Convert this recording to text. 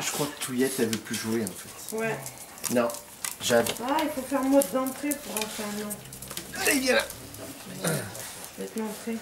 Je crois que Touillette, elle veut plus jouer en fait. Ouais. Non, Jade. Ah, il faut faire mode d'entrée pour en faire un nom. Allez, viens là Cette entrée.